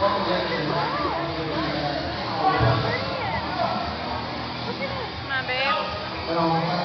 Come on, babe.